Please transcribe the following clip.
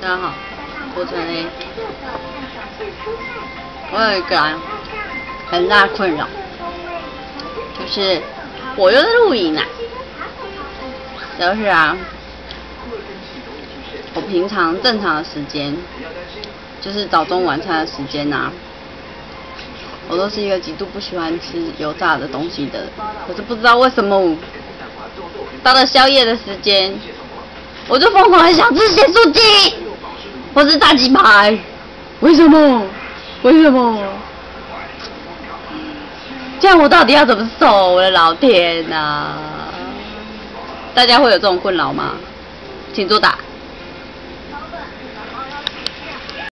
大家好，我陈 A。我有一个很大困扰，就是我又在录影啊，就是啊，我平常正常的时间，就是早中晚餐的时间呐、我都是一个极度不喜欢吃油炸的东西的，可是不知道为什么，到了宵夜的时间，我就疯狂的想吃咸酥鸡，我是大鸡排，为什么？为什么？这样我到底要怎么瘦？我的老天呐、大家会有这种困扰吗？请作答。